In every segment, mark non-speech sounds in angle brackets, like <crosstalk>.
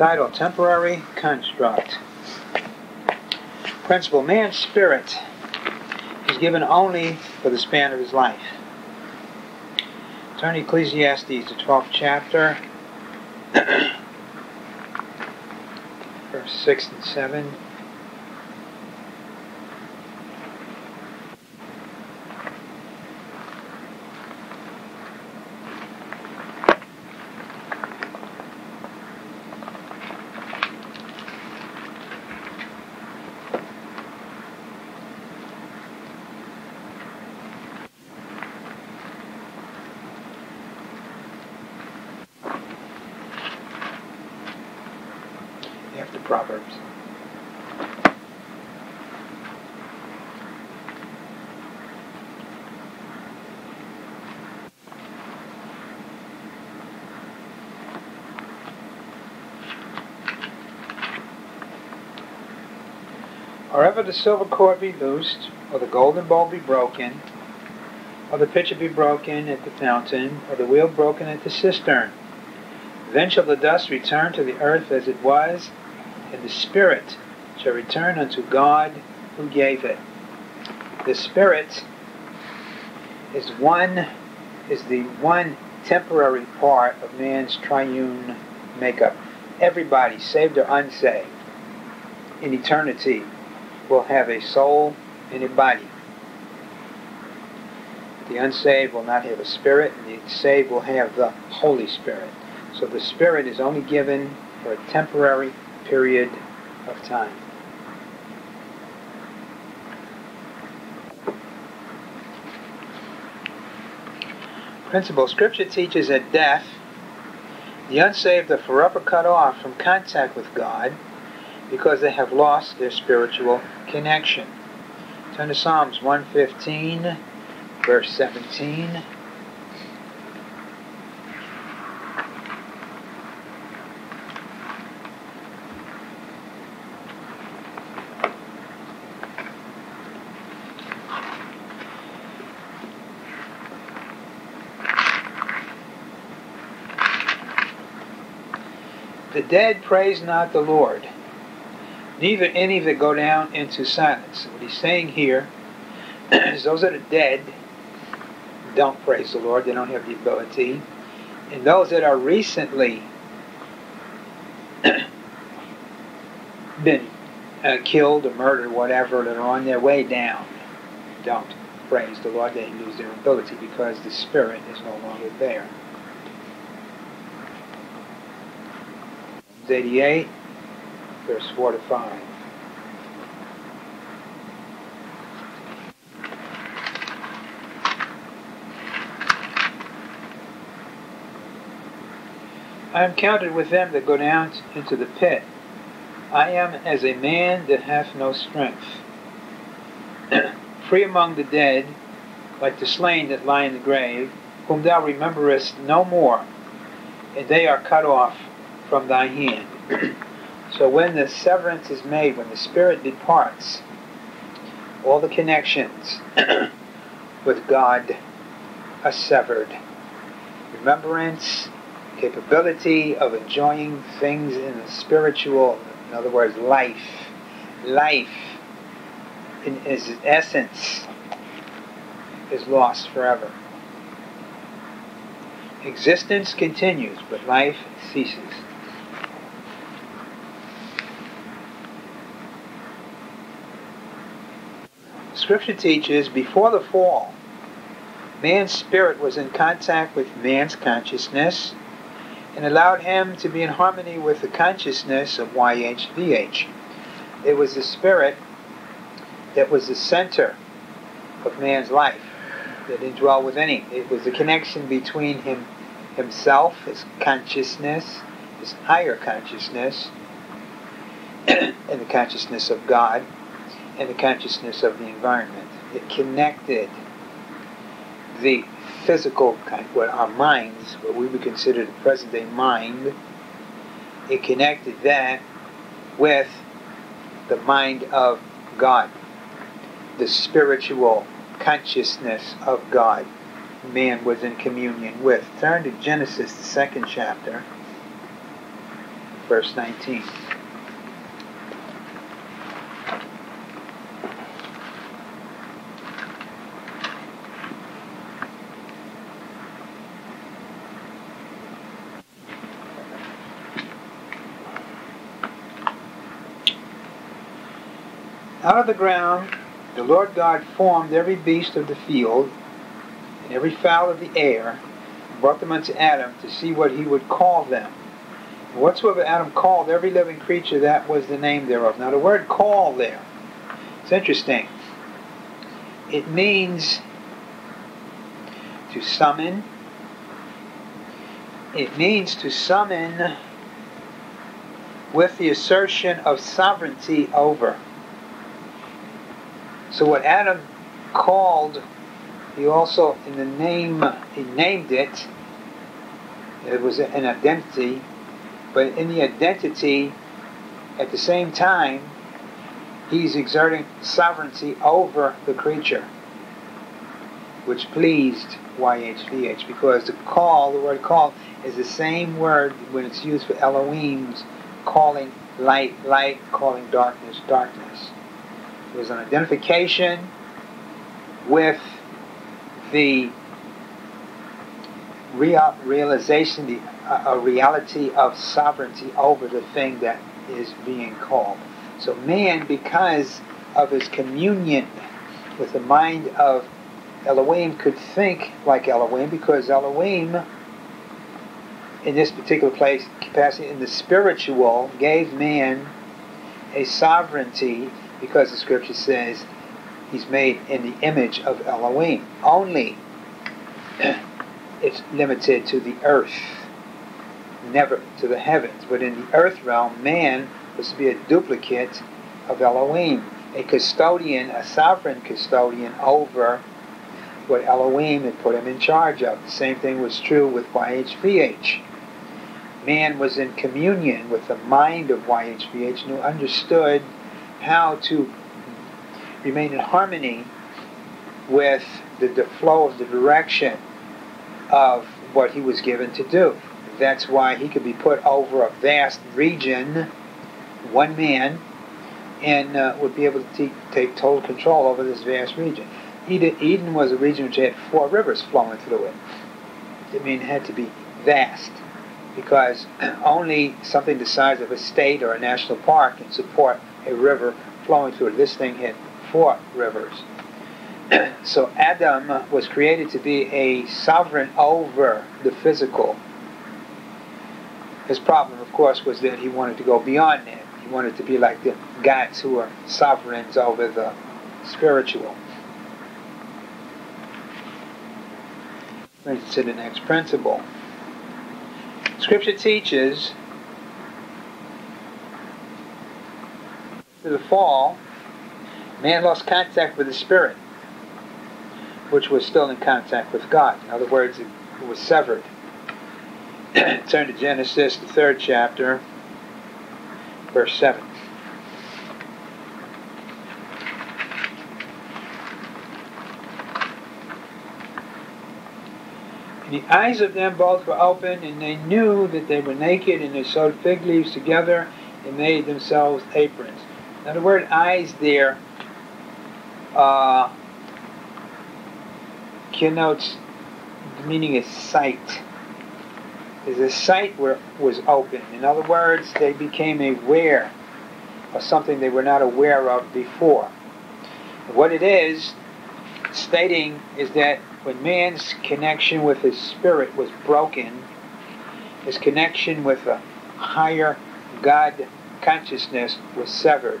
Title Temporary Construct. Principle Man's spirit is given only for the span of his life. Turn Ecclesiastes, the 12th chapter, <clears throat> verse 6 and 7. After Proverbs. Or ever the silver cord be loosed, or the golden bowl be broken, or the pitcher be broken at the fountain, or the wheel broken at the cistern, then shall the dust return to the earth as it was, the spirit shall return unto God who gave it. The spirit is one is the one temporary part of man's triune makeup. Everybody, saved or unsaved, in eternity will have a soul and a body. The unsaved will not have a spirit, and the saved will have the Holy Spirit. So the spirit is only given for a temporary period of time. Principle Scripture teaches that death, the unsaved are forever cut off from contact with God because they have lost their spiritual connection. Turn to Psalms 115, verse 17. The dead praise not the Lord, neither any that go down into silence. What he's saying here <clears throat> is those that are dead don't praise the Lord, they don't have the ability. And those that are recently <clears throat> been uh, killed or murdered whatever, that are on their way down, don't praise the Lord, they lose their ability because the Spirit is no longer there. 88, verse 4 to 5. I am counted with them that go down into the pit. I am as a man that hath no strength. <clears throat> Free among the dead, like the slain that lie in the grave, whom thou rememberest no more, and they are cut off from thy hand. so when the severance is made, when the spirit departs, all the connections <clears throat> with God are severed. Remembrance, capability of enjoying things in the spiritual, in other words, life, life in its essence is lost forever. Existence continues, but life ceases. Scripture teaches before the fall, man's spirit was in contact with man's consciousness and allowed him to be in harmony with the consciousness of YHVH. It was the spirit that was the center of man's life that indwelled within him. It was the connection between him himself, his consciousness, his higher consciousness, <clears throat> and the consciousness of God and the consciousness of the environment. It connected the physical, what our minds, what we would consider the present day mind, it connected that with the mind of God, the spiritual consciousness of God. Man was in communion with. Turn to Genesis, the second chapter. verse 19. Out of the ground the Lord God formed every beast of the field and every fowl of the air, and brought them unto Adam to see what he would call them. And whatsoever Adam called every living creature, that was the name thereof. Now the word call there, it's interesting. It means to summon. It means to summon with the assertion of sovereignty over. So what Adam called, he also in the name he named it. It was an identity, but in the identity, at the same time, he's exerting sovereignty over the creature, which pleased YHVH because the call, the word call, is the same word when it's used for Elohim's calling light, light, calling darkness, darkness. Was an identification with the real, realization, the a reality of sovereignty over the thing that is being called. So man, because of his communion with the mind of Elohim, could think like Elohim because Elohim, in this particular place, capacity in the spiritual, gave man a sovereignty because the scripture says he's made in the image of Elohim. Only <clears throat> it's limited to the earth, never to the heavens. But in the earth realm, man was to be a duplicate of Elohim, a custodian, a sovereign custodian over what Elohim had put him in charge of. The same thing was true with YHVH. Man was in communion with the mind of YHVH and who understood how to remain in harmony with the, the flow of the direction of what he was given to do. That's why he could be put over a vast region, one man, and uh, would be able to t- take total control over this vast region. Eden, Eden was a region which had four rivers flowing through it. I mean, it had to be vast because <clears throat> only something the size of a state or a national park can support a river flowing through it. This thing had four rivers. <clears throat> so Adam was created to be a sovereign over the physical. His problem, of course, was that he wanted to go beyond that. He wanted to be like the gods who are sovereigns over the spiritual. Brings us to the next principle. Scripture teaches the fall, man lost contact with the spirit, which was still in contact with God. In other words, it was severed. <clears throat> Turn to Genesis, the third chapter, verse 7. And the eyes of them both were open, and they knew that they were naked, and they sewed fig leaves together and made themselves aprons. Now the word eyes there uh, connotes the meaning is sight. Is the sight where was open. In other words, they became aware of something they were not aware of before. What it is stating is that when man's connection with his spirit was broken, his connection with a higher God consciousness was severed.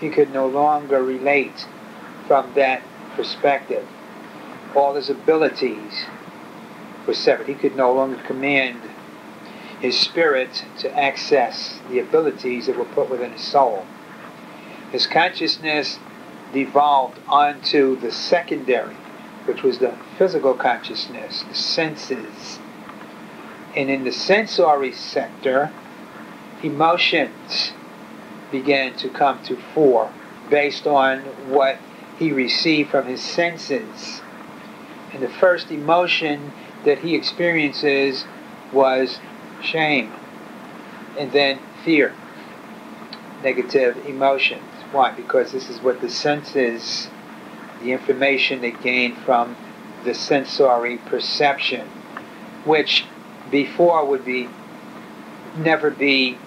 He could no longer relate from that perspective. All his abilities were severed. He could no longer command his spirit to access the abilities that were put within his soul. His consciousness devolved onto the secondary, which was the physical consciousness, the senses. And in the sensory sector, emotions began to come to fore based on what he received from his senses. And the first emotion that he experiences was shame. and then fear, negative emotions. Why? Because this is what the senses, the information they gain from the sensory perception, which before would be never be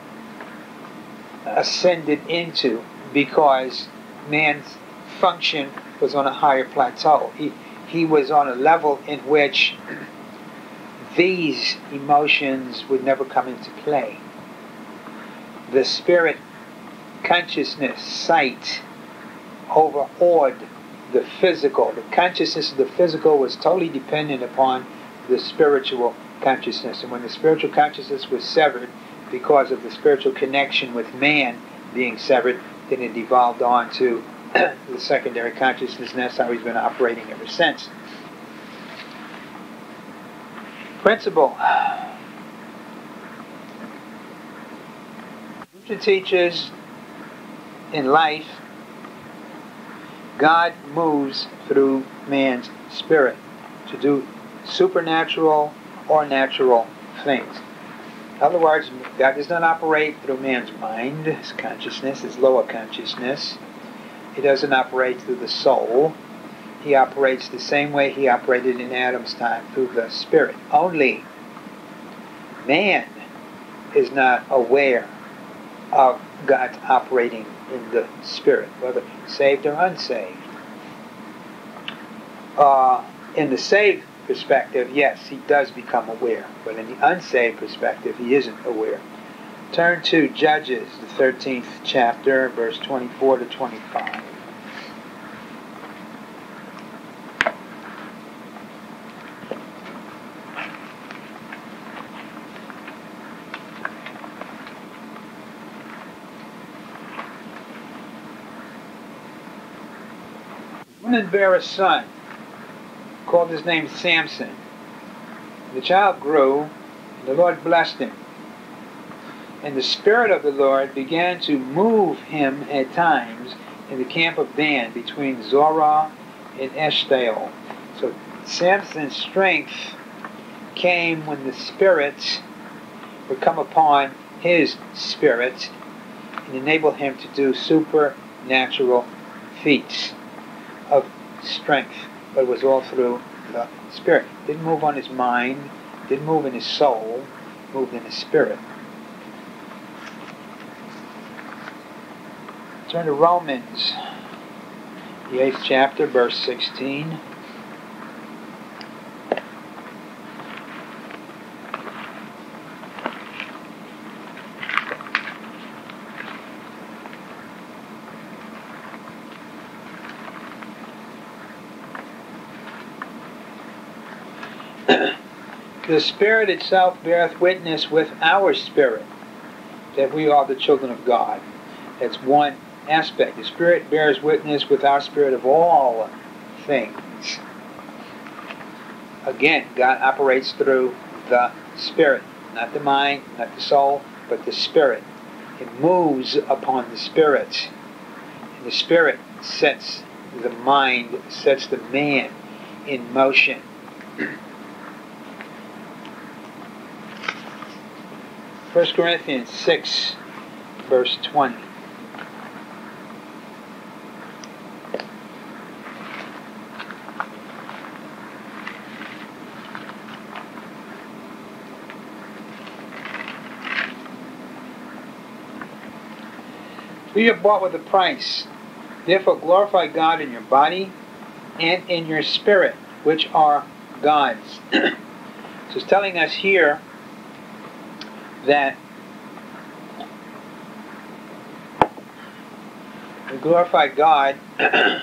ascended into because man's function was on a higher plateau. He, he was on a level in which these emotions would never come into play. The spirit consciousness, sight, overawed the physical. The consciousness of the physical was totally dependent upon the spiritual consciousness. And when the spiritual consciousness was severed, because of the spiritual connection with man being severed, then it evolved on to <clears throat> the secondary consciousness, and that's how he's been operating ever since. Principle. Scripture teaches in life, God moves through man's spirit to do supernatural or natural things. In other words, God does not operate through man's mind, his consciousness, his lower consciousness. He doesn't operate through the soul. He operates the same way he operated in Adam's time, through the spirit. Only man is not aware of God operating in the spirit, whether saved or unsaved. Uh, in the saved perspective, yes, he does become aware, but in the unsaved perspective, he isn't aware. Turn to Judges, the 13th chapter, verse 24 to 25. Woman bare a son, called his name Samson. The child grew, and the Lord blessed him. And the Spirit of the Lord began to move him at times in the camp of Dan between Zorah and Eshtaol. So Samson's strength came when the spirits would come upon his spirit and enable him to do supernatural feats of strength but it was all through the Spirit. Didn't move on his mind, didn't move in his soul, moved in his spirit. Turn to Romans, the eighth chapter, verse 16. The Spirit itself beareth witness with our spirit that we are the children of God. That's one aspect. The Spirit bears witness with our spirit of all things. Again, God operates through the Spirit, not the mind, not the soul, but the Spirit. It moves upon the Spirit. And the Spirit sets the mind, sets the man in motion. <clears throat> 1 Corinthians 6, verse 20. We are bought with a price. Therefore, glorify God in your body and in your spirit, which are God's. <clears throat> so it's telling us here that we glorify God <clears throat> in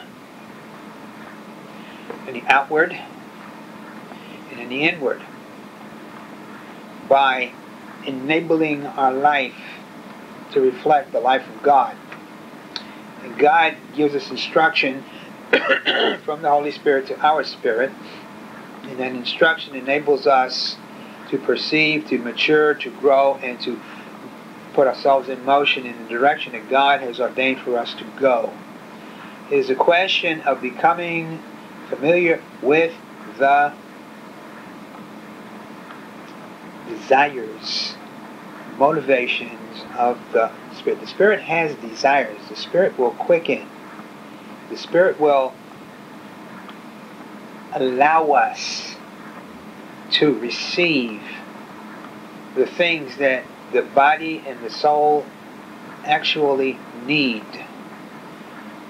the outward and in the inward by enabling our life to reflect the life of God. And God gives us instruction <clears throat> from the Holy Spirit to our spirit, and that instruction enables us to perceive, to mature, to grow, and to put ourselves in motion in the direction that God has ordained for us to go. It is a question of becoming familiar with the desires, motivations of the Spirit. The Spirit has desires. The Spirit will quicken. The Spirit will allow us to receive the things that the body and the soul actually need.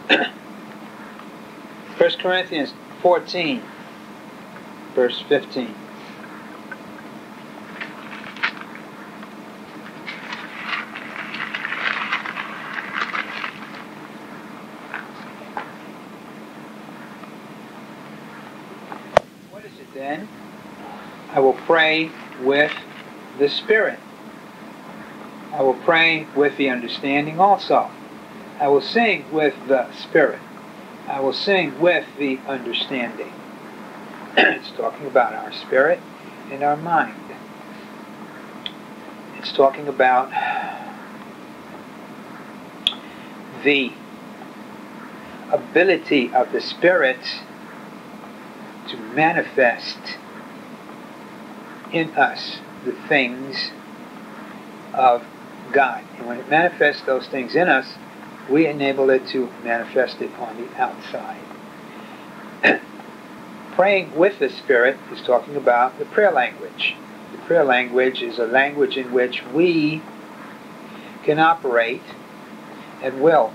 <clears throat> 1 Corinthians 14, verse 15. What is it then? I will pray with the Spirit. I will pray with the understanding also. I will sing with the Spirit. I will sing with the understanding. <clears throat> it's talking about our spirit and our mind. It's talking about the ability of the Spirit to manifest in us the things of God. And when it manifests those things in us, we enable it to manifest it on the outside. <clears throat> Praying with the Spirit is talking about the prayer language. The prayer language is a language in which we can operate at will.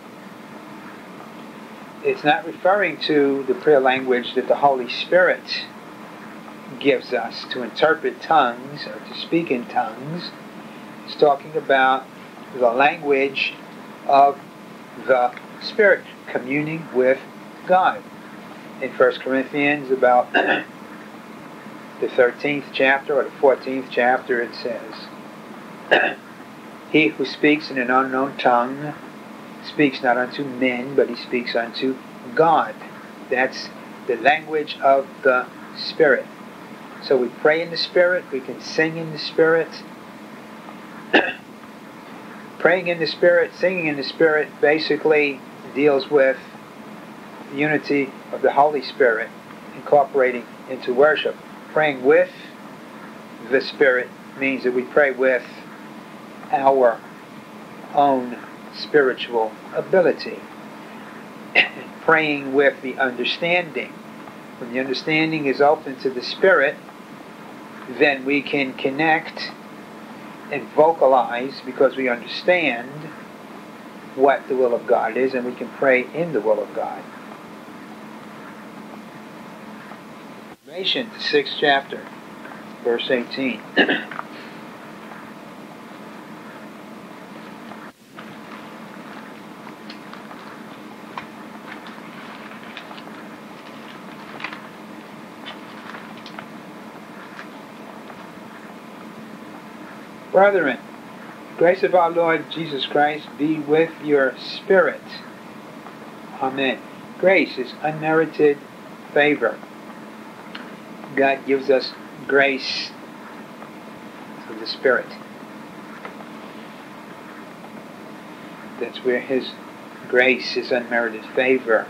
It's not referring to the prayer language that the Holy Spirit gives us to interpret tongues or to speak in tongues. It's talking about the language of the Spirit communing with God. In 1 Corinthians, about <clears throat> the 13th chapter or the 14th chapter, it says, <clears throat> He who speaks in an unknown tongue speaks not unto men, but he speaks unto God. That's the language of the Spirit. So we pray in the Spirit, we can sing in the Spirit. <clears throat> Praying in the Spirit, singing in the Spirit basically deals with unity of the Holy Spirit incorporating into worship. Praying with the Spirit means that we pray with our own spiritual ability. <clears throat> Praying with the understanding. When the understanding is open to the Spirit, then we can connect and vocalize because we understand what the will of God is and we can pray in the will of God. Revelation, the sixth chapter, verse 18. <clears throat> Brethren, grace of our Lord Jesus Christ be with your spirit. Amen. Grace is unmerited favor. God gives us grace of the Spirit. That's where His grace, His unmerited favor,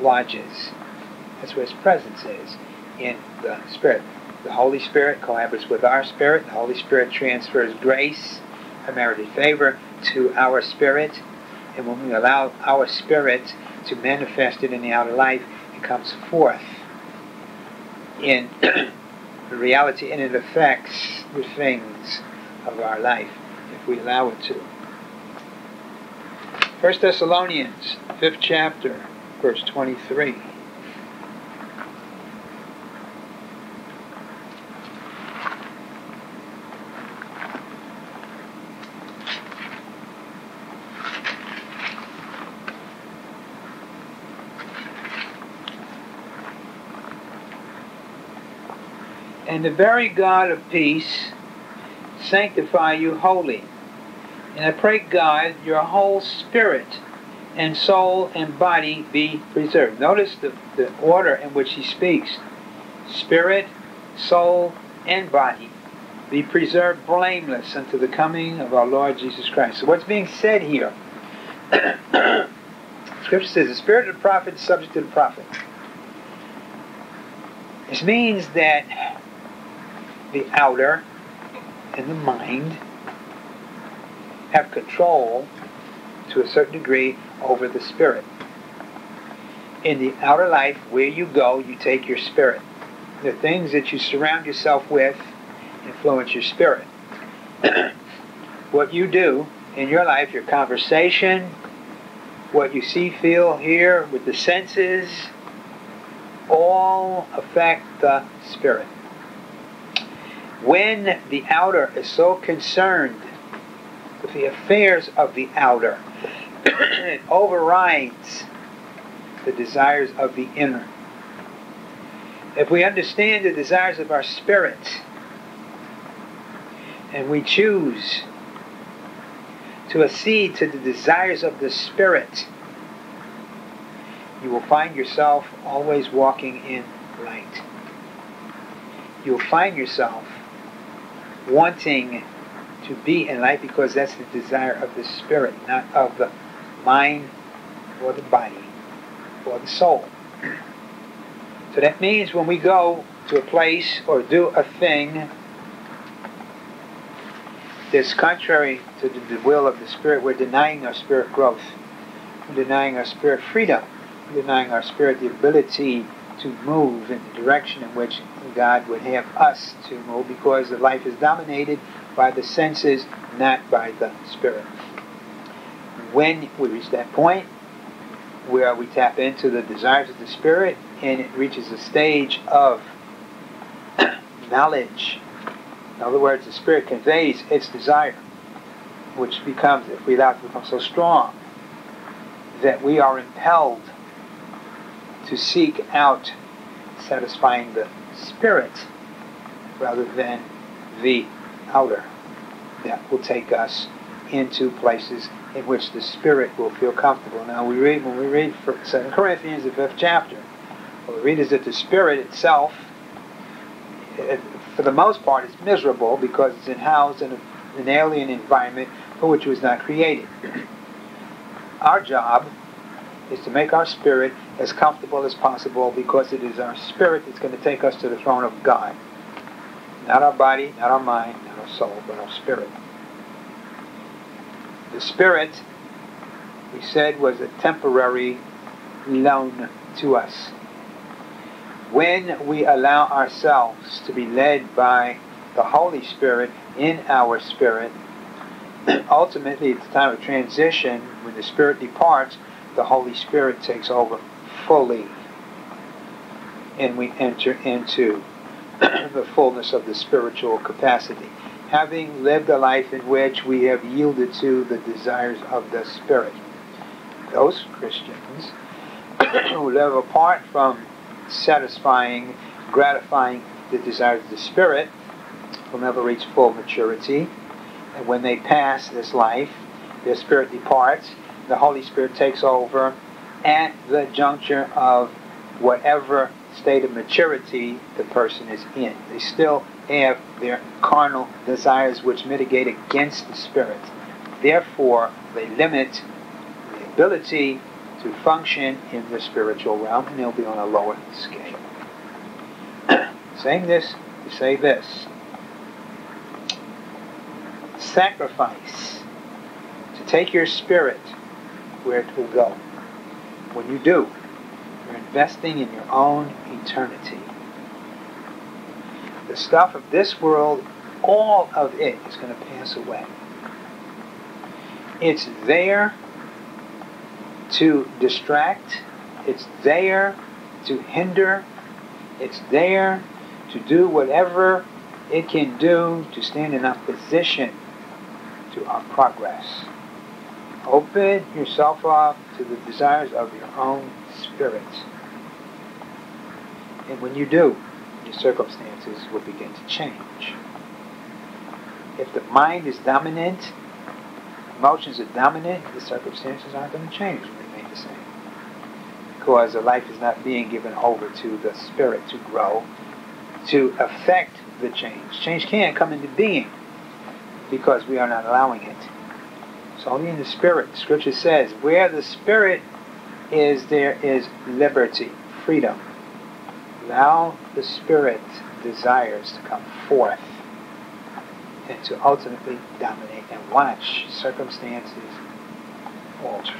lodges. That's where His presence is in the Spirit. The Holy Spirit collaborates with our spirit. The Holy Spirit transfers grace, unmerited favor, to our spirit. And when we allow our spirit to manifest it in the outer life, it comes forth in <clears throat> reality and it affects the things of our life if we allow it to. 1 Thessalonians, 5th chapter, verse 23. And the very God of peace sanctify you wholly. And I pray, God, your whole spirit and soul and body be preserved. Notice the, the order in which he speaks spirit, soul, and body be preserved blameless unto the coming of our Lord Jesus Christ. So, what's being said here? <coughs> Scripture says the spirit of the prophet is subject to the prophet. This means that the outer and the mind have control to a certain degree over the spirit. In the outer life, where you go, you take your spirit. The things that you surround yourself with influence your spirit. <clears throat> what you do in your life, your conversation, what you see, feel, hear with the senses, all affect the spirit. When the outer is so concerned with the affairs of the outer, <clears throat> it overrides the desires of the inner. If we understand the desires of our spirit, and we choose to accede to the desires of the spirit, you will find yourself always walking in light. You'll find yourself wanting to be in light because that's the desire of the spirit, not of the mind or the body or the soul. So that means when we go to a place or do a thing that's contrary to the will of the Spirit, we're denying our spirit growth. We're denying our spirit freedom. We're denying our spirit the ability to move in the direction in which God would have us to move because the life is dominated by the senses, not by the spirit. When we reach that point where we tap into the desires of the spirit and it reaches a stage of <clears throat> knowledge, in other words, the spirit conveys its desire, which becomes, if we allow it to become so strong, that we are impelled to seek out satisfying the spirit rather than the outer that will take us into places in which the spirit will feel comfortable. Now we read when we read Second Corinthians, the fifth chapter, what we read is that the spirit itself, it, for the most part, is miserable because it's in housed in a, an alien environment for which it was not created. <clears throat> Our job is to make our spirit as comfortable as possible because it is our spirit that's going to take us to the throne of God. Not our body, not our mind, not our soul, but our spirit. The spirit, we said, was a temporary loan to us. When we allow ourselves to be led by the Holy Spirit in our spirit, <clears throat> ultimately at the time of transition, when the Spirit departs, the Holy Spirit takes over fully. And we enter into <clears throat> the fullness of the spiritual capacity. Having lived a life in which we have yielded to the desires of the Spirit. Those Christians <clears throat> who live apart from satisfying, gratifying the desires of the Spirit will never reach full maturity. And when they pass this life, their spirit departs, the Holy Spirit takes over at the juncture of whatever state of maturity the person is in. They still have their carnal desires which mitigate against the Spirit. Therefore, they limit the ability to function in the spiritual realm and they'll be on a lower scale. <coughs> Saying this to say this sacrifice to take your spirit where it will go. When you do, you're investing in your own eternity. The stuff of this world, all of it is going to pass away. It's there to distract, it's there to hinder, it's there to do whatever it can do to stand in opposition to our progress. Open yourself up to the desires of your own spirits. And when you do, your circumstances will begin to change. If the mind is dominant, emotions are dominant, the circumstances aren't going to change and remain the same. Because the life is not being given over to the spirit to grow, to affect the change. Change can't come into being because we are not allowing it. It's only in the Spirit. Scripture says, where the Spirit is, there is liberty, freedom. Now the Spirit desires to come forth and to ultimately dominate and watch circumstances alter.